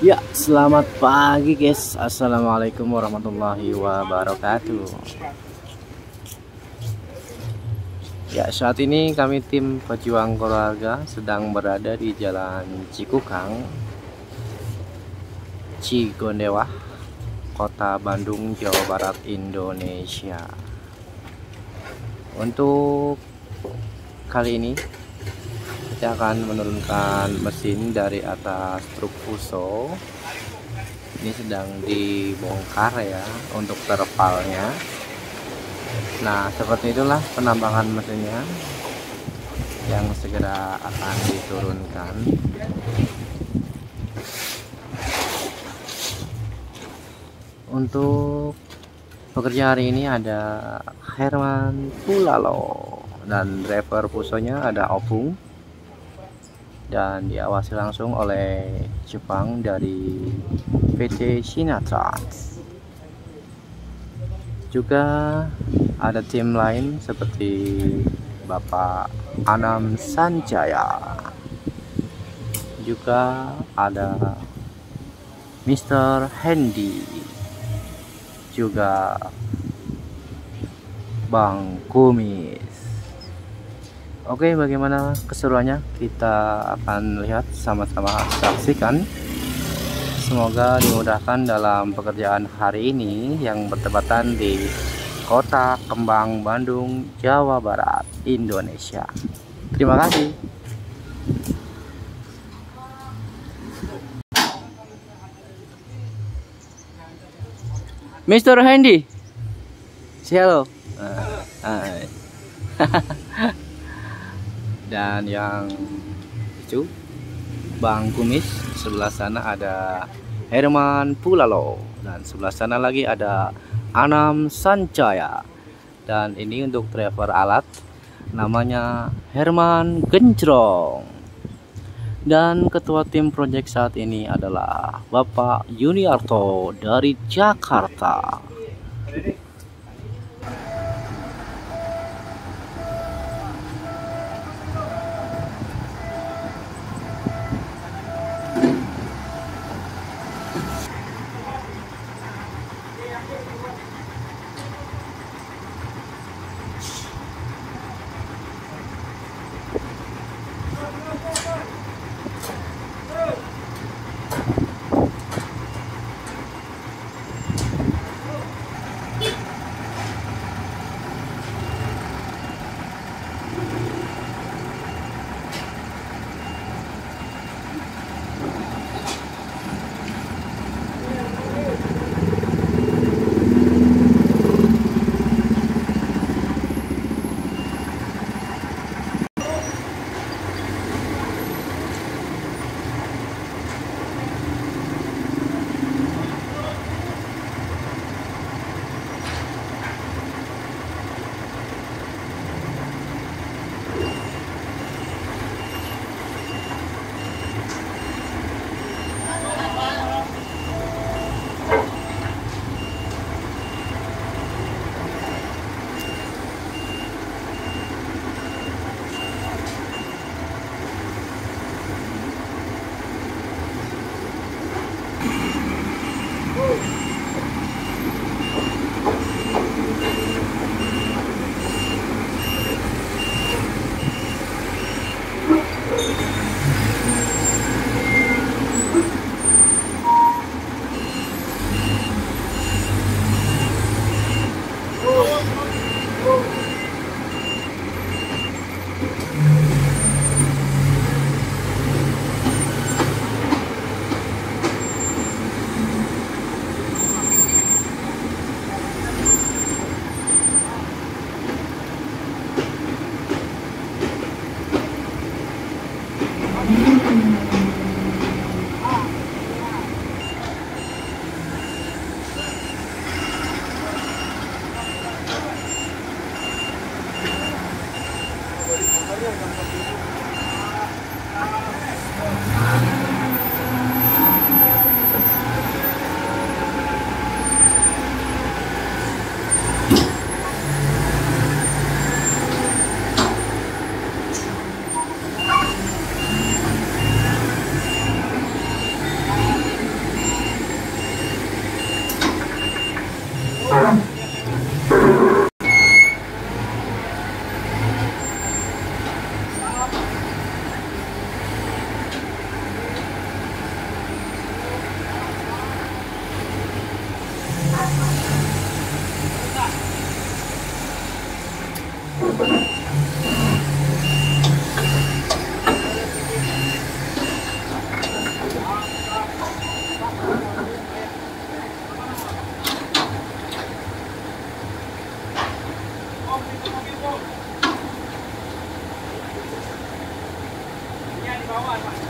Ya, selamat pagi guys. Assalamualaikum warahmatullahi wabarakatuh. Ya, saat ini kami tim pejuang keluarga sedang berada di Jalan Cikukang, Cigondewa, Kota Bandung, Jawa Barat, Indonesia. Untuk kali ini kita akan menurunkan mesin dari atas truk fuso. Ini sedang dibongkar ya untuk terpalnya. Nah seperti itulah penambangan mesinnya yang segera akan diturunkan. Untuk pekerja hari ini ada Herman Pulalo dan driver pusonya ada Opung dan diawasi langsung oleh Jepang dari PT Sinatrans. Juga ada tim lain seperti Bapak Anam Sanjaya. Juga ada Mr. Handy. Juga Bang Kumis. Oke, bagaimana keseruannya? Kita akan lihat sama-sama saksikan. Semoga dimudahkan dalam pekerjaan hari ini yang bertepatan di Kota Kembang, Bandung, Jawa Barat, Indonesia. Terima kasih. Mr. Handy. Say hello. Uh, dan yang itu Bang Kumis sebelah sana ada Herman Pulalo. Dan sebelah sana lagi ada Anam Sancaya. Dan ini untuk driver alat namanya Herman Gencrong dan ketua tim project saat ini adalah Bapak Yuniarto dari Jakarta Thank you.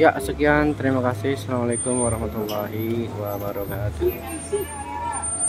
Ya, sekian. Terima kasih. Assalamualaikum warahmatullahi wabarakatuh.